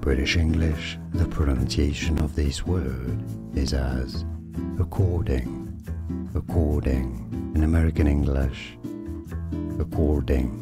British English, the pronunciation of this word is as according, according. In American English, according.